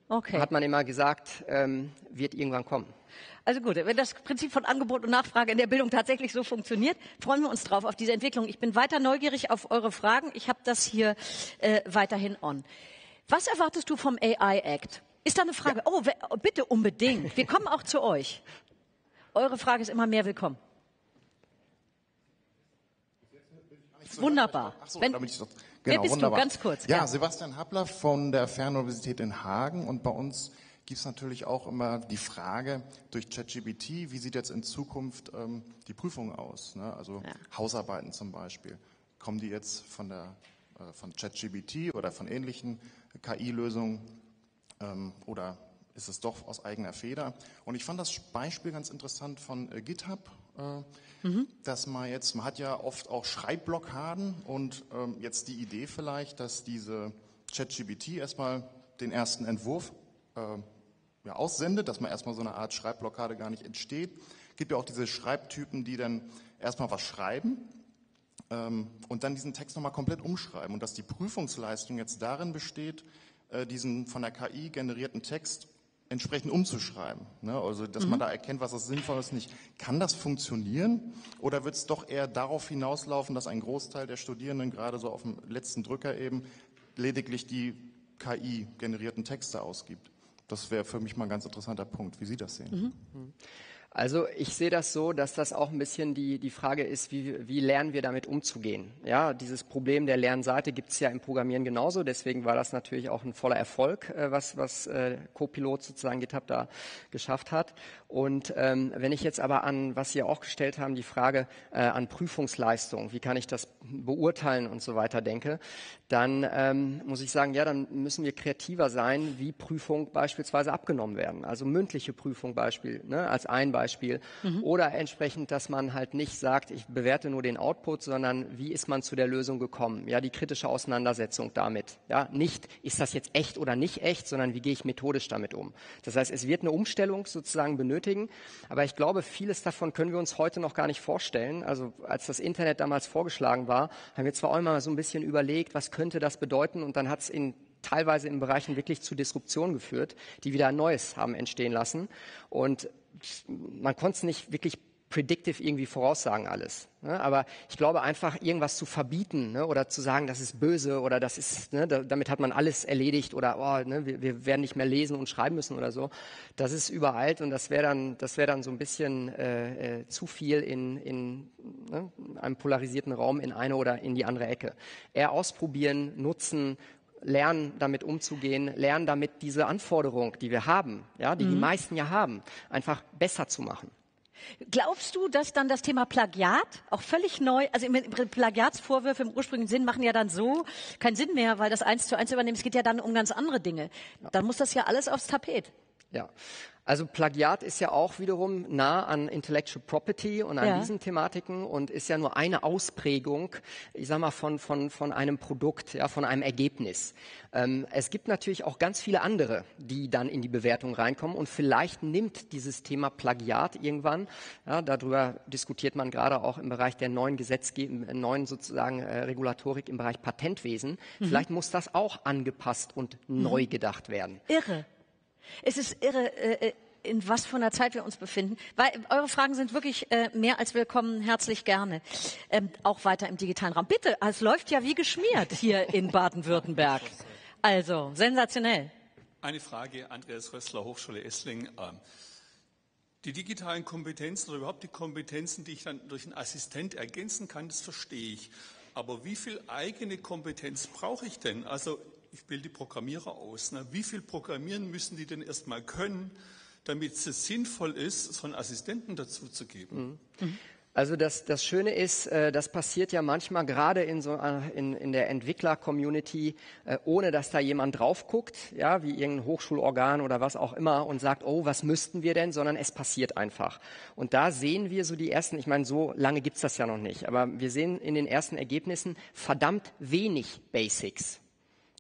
Okay. hat man immer gesagt, ähm, wird irgendwann kommen. Also gut, wenn das Prinzip von Angebot und Nachfrage in der Bildung tatsächlich so funktioniert, freuen wir uns drauf auf diese Entwicklung. Ich bin weiter neugierig auf eure Fragen. Ich habe das hier äh, weiterhin on. Was erwartest du vom AI Act? Ist da eine Frage? Oh, we- oh, bitte unbedingt. Wir kommen auch zu euch. Eure Frage ist immer mehr willkommen. Wunderbar. Ach so, Wenn- damit ich doch, Wer genau, bist du? wunderbar. Ganz kurz, Ja, ja. Sebastian Happler von der Fernuniversität in Hagen und bei uns gibt es natürlich auch immer die Frage durch ChatGPT, wie sieht jetzt in Zukunft ähm, die Prüfung aus? Ne? Also ja. Hausarbeiten zum Beispiel. Kommen die jetzt von, der, äh, von ChatGPT oder von ähnlichen KI-Lösungen ähm, oder ist es doch aus eigener Feder? Und ich fand das Beispiel ganz interessant von äh, GitHub. Äh, mhm. dass man jetzt, man hat ja oft auch Schreibblockaden und ähm, jetzt die Idee vielleicht, dass diese ChatGPT erstmal den ersten Entwurf äh, ja, aussendet, dass man erstmal so eine Art Schreibblockade gar nicht entsteht. Es gibt ja auch diese Schreibtypen, die dann erstmal was schreiben ähm, und dann diesen Text nochmal komplett umschreiben. Und dass die Prüfungsleistung jetzt darin besteht, äh, diesen von der KI generierten Text entsprechend umzuschreiben. Ne? Also, dass mhm. man da erkennt, was das sinnvoll ist nicht. Kann das funktionieren? Oder wird es doch eher darauf hinauslaufen, dass ein Großteil der Studierenden gerade so auf dem letzten Drücker eben lediglich die KI-generierten Texte ausgibt? Das wäre für mich mal ein ganz interessanter Punkt, wie Sie das sehen. Mhm. Also ich sehe das so, dass das auch ein bisschen die, die Frage ist, wie, wie lernen wir damit umzugehen? Ja, dieses Problem der Lernseite gibt es ja im Programmieren genauso. Deswegen war das natürlich auch ein voller Erfolg, äh, was, was äh, Copilot sozusagen GitHub da geschafft hat. Und ähm, wenn ich jetzt aber an, was Sie auch gestellt haben, die Frage äh, an Prüfungsleistung, wie kann ich das beurteilen und so weiter denke, dann ähm, muss ich sagen, ja, dann müssen wir kreativer sein, wie Prüfungen beispielsweise abgenommen werden. Also mündliche Prüfung Beispiel, ne, als ein Beispiel. Mhm. Oder entsprechend, dass man halt nicht sagt, ich bewerte nur den Output, sondern wie ist man zu der Lösung gekommen? Ja, die kritische Auseinandersetzung damit. Ja, nicht, ist das jetzt echt oder nicht echt, sondern wie gehe ich methodisch damit um? Das heißt, es wird eine Umstellung sozusagen benötigen. Aber ich glaube, vieles davon können wir uns heute noch gar nicht vorstellen. Also als das Internet damals vorgeschlagen war, haben wir zwar auch immer so ein bisschen überlegt, was könnte das bedeuten und dann hat es in teilweise in Bereichen wirklich zu Disruption geführt, die wieder ein Neues haben entstehen lassen. Und man konnte es nicht wirklich predictive irgendwie voraussagen alles. Ne? Aber ich glaube einfach, irgendwas zu verbieten ne? oder zu sagen, das ist böse oder das ist, ne? da, damit hat man alles erledigt oder oh, ne? wir, wir, werden nicht mehr lesen und schreiben müssen oder so, das ist überalt und das wäre dann, das dann so ein bisschen äh, äh, zu viel in, in ne? einem polarisierten Raum in eine oder in die andere Ecke. Eher ausprobieren, nutzen, lernen, damit umzugehen, lernen, damit diese Anforderung, die wir haben, ja, die mhm. die meisten ja haben, einfach besser zu machen. Glaubst du, dass dann das Thema Plagiat auch völlig neu, also Plagiatsvorwürfe im ursprünglichen Sinn machen ja dann so keinen Sinn mehr, weil das eins zu eins übernehmen, es geht ja dann um ganz andere Dinge. Dann muss das ja alles aufs Tapet. Ja, also Plagiat ist ja auch wiederum nah an Intellectual Property und an ja. diesen Thematiken und ist ja nur eine Ausprägung, ich sag mal, von, von, von einem Produkt, ja, von einem Ergebnis. Ähm, es gibt natürlich auch ganz viele andere, die dann in die Bewertung reinkommen und vielleicht nimmt dieses Thema Plagiat irgendwann, ja, darüber diskutiert man gerade auch im Bereich der neuen Gesetzgebung, neuen sozusagen äh, Regulatorik im Bereich Patentwesen. Mhm. Vielleicht muss das auch angepasst und mhm. neu gedacht werden. Irre. Es ist irre, äh, äh, in was von einer Zeit wir uns befinden. Weil eure Fragen sind wirklich äh, mehr als willkommen, herzlich gerne. Ähm, auch weiter im digitalen Raum. Bitte, es läuft ja wie geschmiert hier in Baden-Württemberg. Also, sensationell. Eine Frage, Andreas Rössler, Hochschule Esslingen. Ähm, die digitalen Kompetenzen oder überhaupt die Kompetenzen, die ich dann durch einen Assistent ergänzen kann, das verstehe ich. Aber wie viel eigene Kompetenz brauche ich denn? Also ich bilde Programmierer aus. Ne? Wie viel Programmieren müssen die denn erstmal können, damit es sinnvoll ist, so einen Assistenten dazu zu geben? Mhm. mhm. Also das, das Schöne ist, äh, das passiert ja manchmal gerade in, so, äh, in, in der Entwickler-Community, äh, ohne dass da jemand drauf guckt, ja, wie irgendein Hochschulorgan oder was auch immer und sagt, oh, was müssten wir denn, sondern es passiert einfach. Und da sehen wir so die ersten, ich meine, so lange gibt's das ja noch nicht, aber wir sehen in den ersten Ergebnissen verdammt wenig Basics.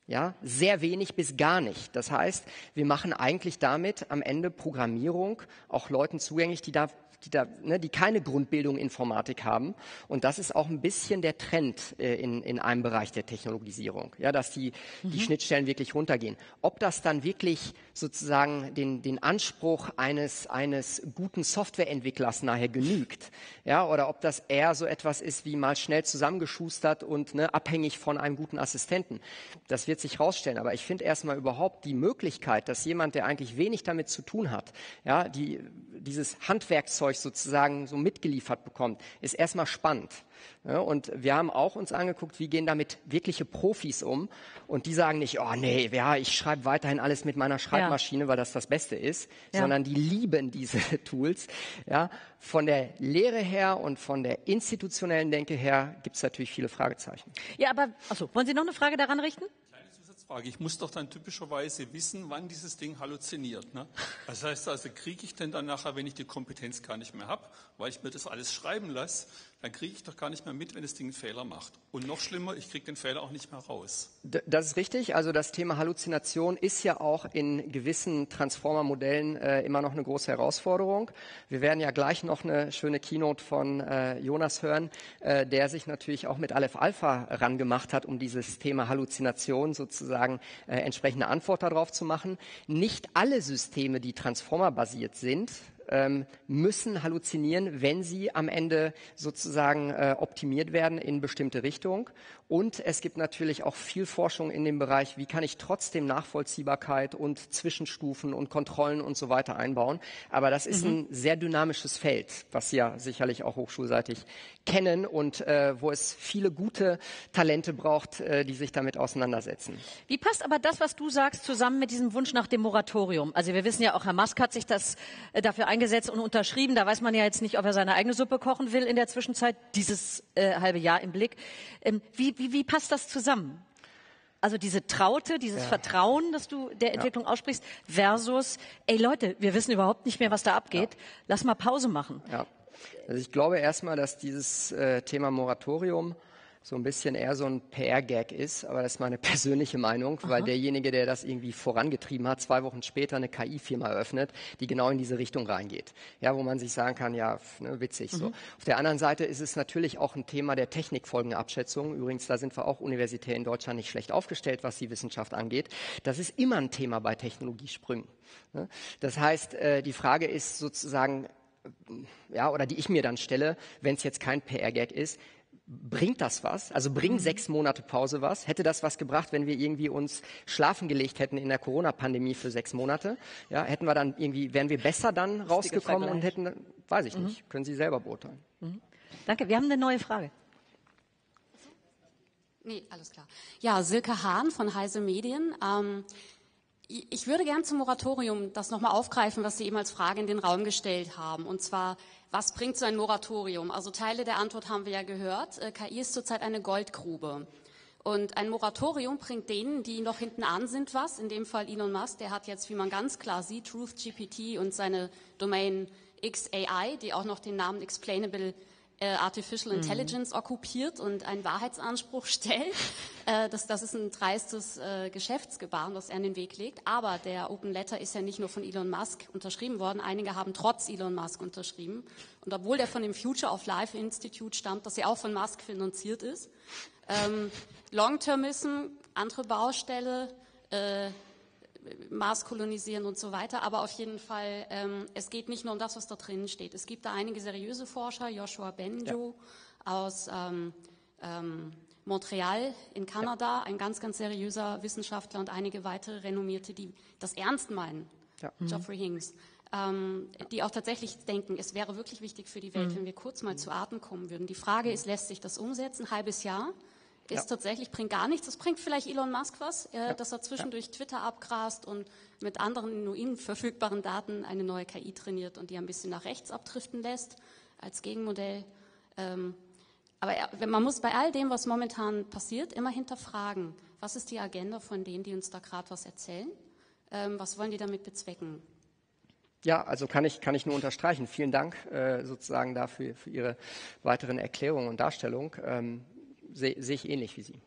Ja, sehr wenig bis gar nicht. Das heißt, wir machen eigentlich damit am Ende Programmierung auch Leuten zugänglich, die da die, da, ne, die keine Grundbildung Informatik haben. Und das ist auch ein bisschen der Trend äh, in, in einem Bereich der Technologisierung, ja, dass die, mhm. die Schnittstellen wirklich runtergehen. Ob das dann wirklich sozusagen den, den Anspruch eines, eines guten Softwareentwicklers nachher genügt, ja, oder ob das eher so etwas ist wie mal schnell zusammengeschustert und ne, abhängig von einem guten Assistenten. Das wird sich herausstellen. Aber ich finde erstmal überhaupt die Möglichkeit, dass jemand, der eigentlich wenig damit zu tun hat, ja, die, dieses Handwerkzeug sozusagen so mitgeliefert bekommt, ist erstmal spannend. Ja, und wir haben auch uns angeguckt, wie gehen damit wirkliche Profis um. Und die sagen nicht, oh nee, ja, ich schreibe weiterhin alles mit meiner Schreibmaschine, ja. weil das das Beste ist, ja. sondern die lieben diese Tools. Ja, von der Lehre her und von der institutionellen Denke her gibt es natürlich viele Fragezeichen. Ja, aber achso, wollen Sie noch eine Frage daran richten? Frage. Ich muss doch dann typischerweise wissen, wann dieses Ding halluziniert. Ne? Das heißt also, kriege ich denn dann nachher, wenn ich die Kompetenz gar nicht mehr habe, weil ich mir das alles schreiben lasse, dann kriege ich doch gar nicht mehr mit, wenn das Ding einen Fehler macht. Und noch schlimmer, ich kriege den Fehler auch nicht mehr raus. Das ist richtig. Also das Thema Halluzination ist ja auch in gewissen Transformer-Modellen äh, immer noch eine große Herausforderung. Wir werden ja gleich noch eine schöne Keynote von äh, Jonas hören, äh, der sich natürlich auch mit Aleph Alpha rangemacht hat, um dieses Thema Halluzination sozusagen äh, entsprechende Antwort darauf zu machen. Nicht alle Systeme, die Transformer-basiert sind, ähm, müssen halluzinieren, wenn sie am Ende sozusagen äh, optimiert werden in bestimmte Richtung. Und es gibt natürlich auch viel Forschung in dem Bereich, wie kann ich trotzdem Nachvollziehbarkeit und Zwischenstufen und Kontrollen und so weiter einbauen. Aber das ist mhm. ein sehr dynamisches Feld, was Sie ja sicherlich auch hochschulseitig kennen und äh, wo es viele gute Talente braucht, äh, die sich damit auseinandersetzen. Wie passt aber das, was du sagst, zusammen mit diesem Wunsch nach dem Moratorium? Also wir wissen ja auch, Herr Musk hat sich das äh, dafür eingesetzt und unterschrieben. Da weiß man ja jetzt nicht, ob er seine eigene Suppe kochen will in der Zwischenzeit, dieses äh, halbe Jahr im Blick. Ähm, wie, wie, wie passt das zusammen? Also diese Traute, dieses ja. Vertrauen, das du der Entwicklung ja. aussprichst, versus, ey Leute, wir wissen überhaupt nicht mehr, was da abgeht. Ja. Lass mal Pause machen. Ja. Also ich glaube erstmal, dass dieses äh, Thema Moratorium so ein bisschen eher so ein PR-Gag ist, aber das ist meine persönliche Meinung, Aha. weil derjenige, der das irgendwie vorangetrieben hat, zwei Wochen später eine KI-Firma eröffnet, die genau in diese Richtung reingeht. Ja, wo man sich sagen kann, ja, ne, witzig mhm. so. Auf der anderen Seite ist es natürlich auch ein Thema der Technikfolgenabschätzung. Übrigens, da sind wir auch universitär in Deutschland nicht schlecht aufgestellt, was die Wissenschaft angeht. Das ist immer ein Thema bei Technologiesprüngen. Ne? Das heißt, äh, die Frage ist sozusagen, ja, oder die ich mir dann stelle, wenn es jetzt kein PR-Gag ist, bringt das was? Also bringen mhm. sechs Monate Pause was? Hätte das was gebracht, wenn wir irgendwie uns schlafen gelegt hätten in der Corona-Pandemie für sechs Monate? Ja, hätten wir dann irgendwie, wären wir besser dann rausgekommen und hätten, weiß ich mhm. nicht, können Sie selber beurteilen. Mhm. Danke, wir haben eine neue Frage. Nee, alles klar. Ja, Silke Hahn von Heise Medien. Ähm, ich würde gern zum Moratorium das nochmal aufgreifen, was Sie eben als Frage in den Raum gestellt haben. Und zwar, was bringt so ein Moratorium? Also Teile der Antwort haben wir ja gehört. Äh, KI ist zurzeit eine Goldgrube. Und ein Moratorium bringt denen, die noch hinten an sind, was. In dem Fall Elon Musk, der hat jetzt, wie man ganz klar sieht, Truth GPT und seine Domain XAI, die auch noch den Namen Explainable äh, Artificial mhm. Intelligence mhm. okkupiert und einen Wahrheitsanspruch stellt. Äh, das, das ist ein dreistes äh, Geschäftsgebaren, das er in den Weg legt. Aber der Open Letter ist ja nicht nur von Elon Musk unterschrieben worden. Einige haben trotz Elon Musk unterschrieben. Und obwohl der von dem Future of Life Institute stammt, das ja auch von Musk finanziert ist. Ähm, Long-Termism, andere Baustelle, äh, Mars kolonisieren und so weiter. Aber auf jeden Fall, ähm, es geht nicht nur um das, was da drinnen steht. Es gibt da einige seriöse Forscher, Joshua Benjo ja. aus ähm, ähm, Montreal in Kanada, ja. ein ganz, ganz seriöser Wissenschaftler und einige weitere renommierte, die das ernst meinen. Ja. Mhm. Geoffrey Hinks. Ähm, die auch tatsächlich denken, es wäre wirklich wichtig für die Welt, mhm. wenn wir kurz mal zu Atem kommen würden. Die Frage ist, lässt sich das umsetzen? Ein halbes Jahr? Ist ja. tatsächlich, bringt gar nichts. Das bringt vielleicht Elon Musk was, äh, ja. dass er zwischendurch ja. Twitter abgrast und mit anderen nur ihm verfügbaren Daten eine neue KI trainiert und die ein bisschen nach rechts abdriften lässt als Gegenmodell. Ähm, aber man muss bei all dem, was momentan passiert, immer hinterfragen, was ist die Agenda von denen, die uns da gerade was erzählen? Ähm, was wollen die damit bezwecken? Ja, also kann ich, kann ich nur unterstreichen. Vielen Dank äh, sozusagen dafür für Ihre weiteren Erklärungen und Darstellungen. Ähm, sehe seh ich ähnlich wie Sie.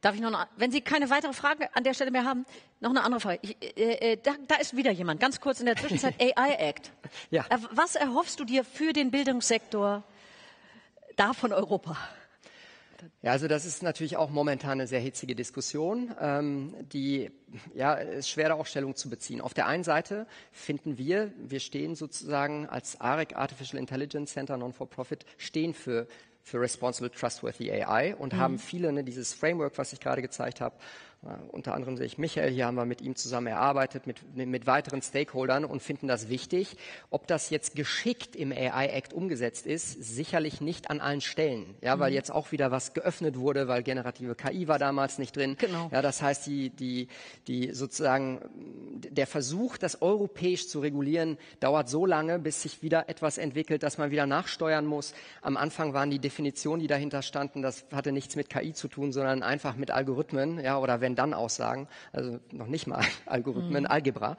Darf ich noch, eine, wenn Sie keine weitere Frage an der Stelle mehr haben, noch eine andere Frage. Ich, äh, äh, da, da, ist wieder jemand, ganz kurz in der Zwischenzeit, AI Act. Ja. Äh, was erhoffst du dir für den Bildungssektor da von Europa? Ja, also das ist natürlich auch momentan eine sehr hitzige Diskussion, ähm, die ja ist schwer da auch Stellung zu beziehen. Auf der einen Seite finden wir, wir stehen sozusagen als AREC Artificial Intelligence Center Non-for-Profit stehen für für Responsible Trustworthy AI und mhm. haben viele, ne, dieses Framework, was ich gerade gezeigt habe, unter anderem sehe ich Michael, hier haben wir mit ihm zusammen erarbeitet, mit, mit weiteren Stakeholdern und finden das wichtig. Ob das jetzt geschickt im AI-Act umgesetzt ist, sicherlich nicht an allen Stellen. Ja, weil mhm. jetzt auch wieder was geöffnet wurde, weil generative KI war damals nicht drin. Genau. Ja, das heißt, die, die, die sozusagen, der Versuch, das europäisch zu regulieren, dauert so lange, bis sich wieder etwas entwickelt, dass man wieder nachsteuern muss. Am Anfang waren die Definitionen, die dahinter standen, das hatte nichts mit KI zu tun, sondern einfach mit Algorithmen, ja, oder wenn wenn-dann-Aussagen, also noch nicht mal Algorithmen, mhm. Algebra.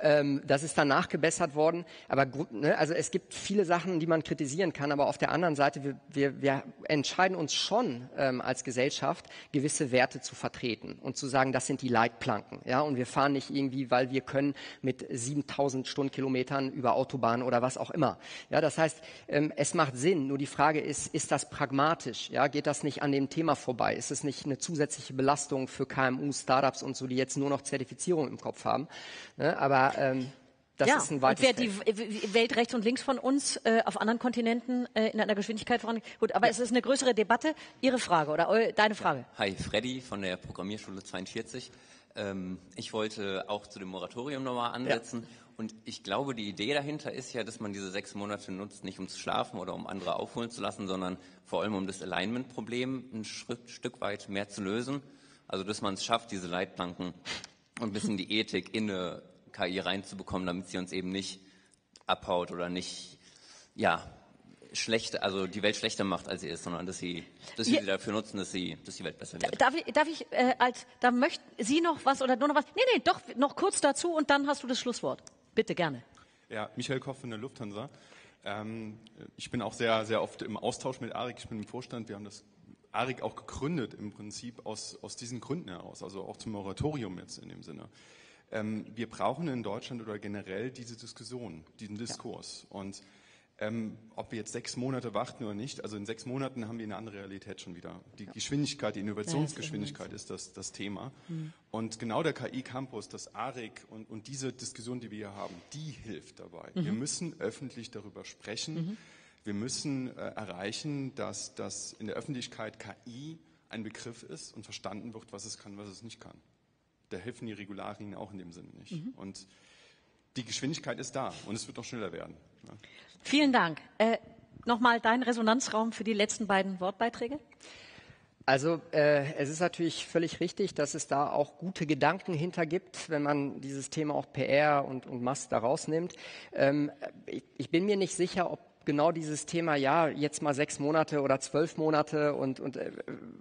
Ähm, das ist dann nachgebessert worden. Aber ne, also es gibt viele Sachen, die man kritisieren kann. Aber auf der anderen Seite, wir, wir, wir entscheiden uns schon ähm, als Gesellschaft, gewisse Werte zu vertreten und zu sagen, das sind die Leitplanken. Ja, und wir fahren nicht irgendwie, weil wir können mit 7000 Stundenkilometern über Autobahnen oder was auch immer. Ja, das heißt, ähm, es macht Sinn. Nur die Frage ist, ist das pragmatisch? Ja, geht das nicht an dem Thema vorbei? Ist es nicht eine zusätzliche Belastung für KMU? KMU, Startups und so, die jetzt nur noch Zertifizierung im Kopf haben. Ne? Aber ähm, das ja, ist ein weites und wer die Welt rechts und links von uns äh, auf anderen Kontinenten äh, in einer Geschwindigkeit voran. Gut, aber ja. es ist eine größere Debatte. Ihre Frage oder eu, deine Frage. Hi, Freddy von der Programmierschule 42. Ähm, ich wollte auch zu dem Moratorium nochmal ansetzen. Ja. Und ich glaube, die Idee dahinter ist ja, dass man diese sechs Monate nutzt, nicht um zu schlafen oder um andere aufholen zu lassen, sondern vor allem um das Alignment-Problem ein Stück weit mehr zu lösen. Also, dass man es schafft, diese Leitplanken und ein bisschen die Ethik in eine KI reinzubekommen, damit sie uns eben nicht abhaut oder nicht, ja, schlechter, also die Welt schlechter macht, als sie ist, sondern dass sie, dass sie, ja. sie dafür nutzen, dass sie, dass die Welt besser wird. Darf ich, darf ich äh, als, da möchten Sie noch was oder nur noch was? Nee, nee, doch noch kurz dazu und dann hast du das Schlusswort. Bitte gerne. Ja, Michael Koch von der Lufthansa. Ähm, ich bin auch sehr, sehr oft im Austausch mit Arik. Ich bin im Vorstand. Wir haben das ARIC auch gegründet im Prinzip aus, aus diesen Gründen heraus, also auch zum Moratorium jetzt in dem Sinne. Ähm, wir brauchen in Deutschland oder generell diese Diskussion, diesen Diskurs. Ja. Und ähm, ob wir jetzt sechs Monate warten oder nicht, also in sechs Monaten haben wir eine andere Realität schon wieder. Die ja. Geschwindigkeit, die Innovationsgeschwindigkeit ist das, das Thema. Mhm. Und genau der KI-Campus, das ARIC und, und, diese Diskussion, die wir hier haben, die hilft dabei. Mhm. Wir müssen öffentlich darüber sprechen. Mhm wir müssen äh, erreichen, dass, dass in der Öffentlichkeit KI ein Begriff ist und verstanden wird, was es kann, was es nicht kann. Da helfen die Regularien auch in dem Sinne nicht. Mhm. Und die Geschwindigkeit ist da und es wird noch schneller werden. Ja. Vielen Dank. Äh, Nochmal dein Resonanzraum für die letzten beiden Wortbeiträge. Also äh, es ist natürlich völlig richtig, dass es da auch gute Gedanken hinter gibt, wenn man dieses Thema auch PR und, und Mass da rausnimmt. Ähm, ich, ich, bin mir nicht sicher, ob genau dieses Thema, ja, jetzt mal sechs Monate oder zwölf Monate und, und äh,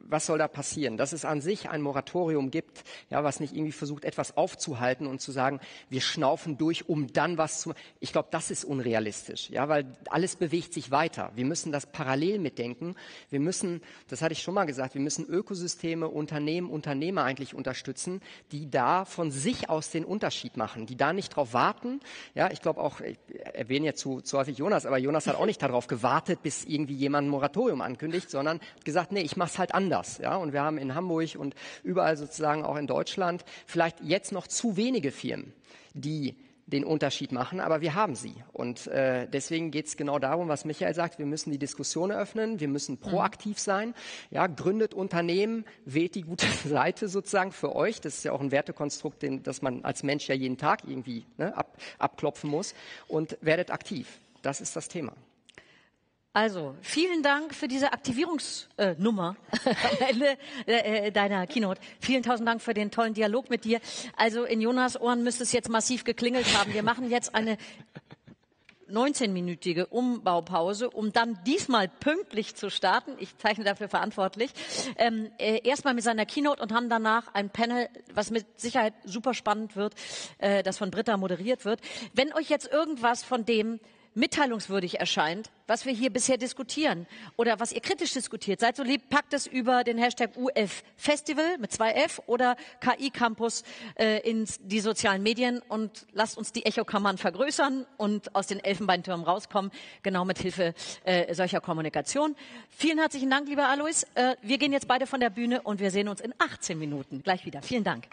was soll da passieren? Dass es an sich ein Moratorium gibt, ja, was nicht irgendwie versucht, etwas aufzuhalten und zu sagen, wir schnaufen durch, um dann was zu. Ich glaube, das ist unrealistisch, ja, weil alles bewegt sich weiter. Wir müssen das parallel mitdenken. Wir müssen, das hatte ich schon mal gesagt, wir müssen Ökosysteme, Unternehmen, Unternehmer eigentlich unterstützen, die da von sich aus den Unterschied machen, die da nicht drauf warten. Ja, ich glaube auch, ich erwähne jetzt zu, zu häufig Jonas, aber Jonas hat auch nicht darauf gewartet, bis irgendwie jemand ein Moratorium ankündigt, sondern gesagt, nee, ich mach's halt anders. Ja? Und wir haben in Hamburg und überall sozusagen auch in Deutschland vielleicht jetzt noch zu wenige Firmen, die den Unterschied machen, aber wir haben sie. Und äh, deswegen geht es genau darum, was Michael sagt, wir müssen die Diskussion eröffnen, wir müssen proaktiv sein. Ja, gründet Unternehmen, wählt die gute Seite sozusagen für euch. Das ist ja auch ein Wertekonstrukt, den, das man als Mensch ja jeden Tag irgendwie ne, ab, abklopfen muss. Und werdet aktiv. Das ist das Thema. Also, vielen Dank für diese Aktivierungsnummer äh, am Ende äh, deiner Keynote. Vielen tausend Dank für den tollen Dialog mit dir. Also, in Jonas Ohren müsste es jetzt massiv geklingelt haben. Wir machen jetzt eine 19-minütige Umbaupause, um dann diesmal pünktlich zu starten. Ich zeichne dafür verantwortlich. Ähm, äh, erstmal mit seiner Keynote und haben danach ein Panel, was mit Sicherheit super spannend wird, äh, das von Britta moderiert wird. Wenn euch jetzt irgendwas von dem mitteilungswürdig erscheint, was wir hier bisher diskutieren oder was ihr kritisch diskutiert, seid so lieb, packt es über den Hashtag UF Festival mit zwei F oder KI Campus äh, in die sozialen Medien und lasst uns die Echokammern vergrößern und aus den Elfenbeintürmen rauskommen, genau mit Hilfe äh, solcher Kommunikation. Vielen herzlichen Dank, lieber Alois. Äh, wir gehen jetzt beide von der Bühne und wir sehen uns in 18 Minuten gleich wieder. Vielen Dank.